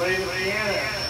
Play the piano.